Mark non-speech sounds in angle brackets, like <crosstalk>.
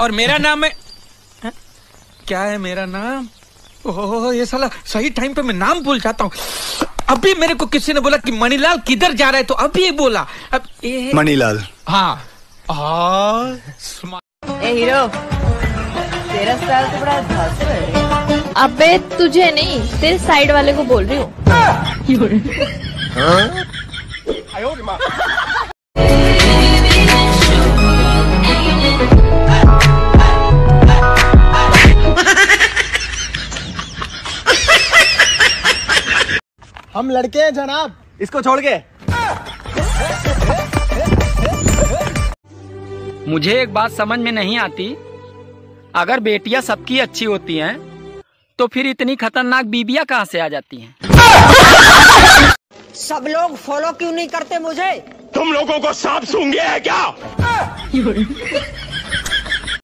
और मेरा नाम है हाँ? क्या है मेरा नाम? ओह ये साला सही टाइम पे मैं नाम भूल जाता हूँ। अभी मेरे को किसी ने बोला कि मणिलाल किधर जा रहा है तो अभी ये बोला। अब ये मणिलाल। हाँ। आ, ए हीरो तेरा स्टाइल तो बड़ा है। अबे तुझे नहीं तेरे साइड वाले को बोल रही हूँ। <laughs> हम लड़के हैं जनाब। इसको छोड़ के। मुझे एक बात समझ में नहीं आती। अगर बेटियाँ सबकी अच्छी होती हैं तो फिर इतनी खतरनाक बीबियाँ कहाँ से आ जाती हैं? सब लोग फॉलो क्यों नहीं करते मुझे? तुम लोगों को सांप सूंघे है क्या? <laughs>